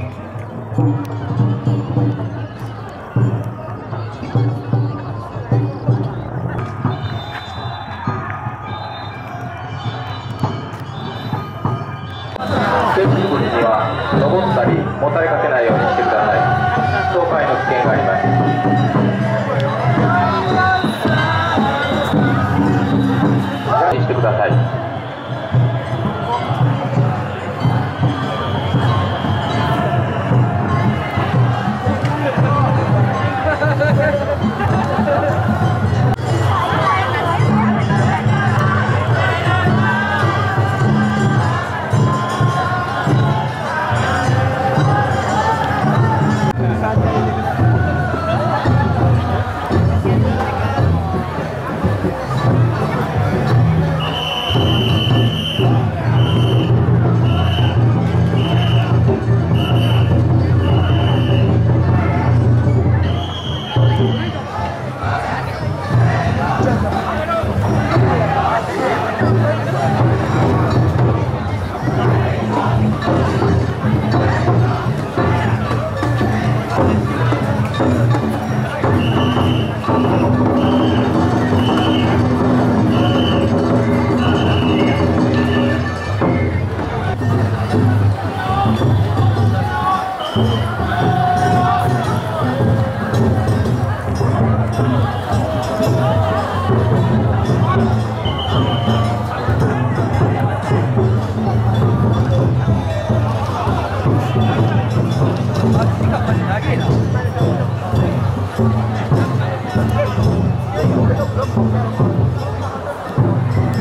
接近物には登ったりもたれかけないようにしてください。倒壊の危険があります。注意してください。あ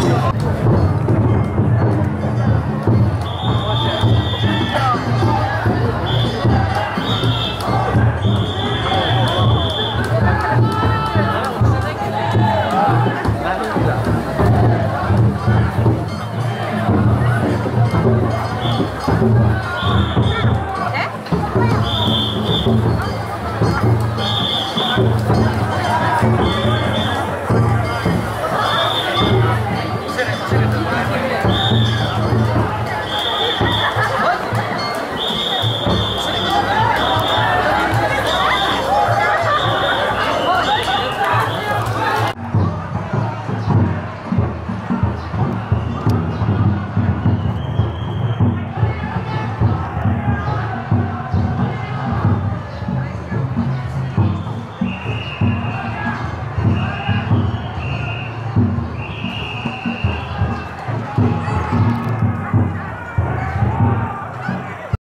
Yeah.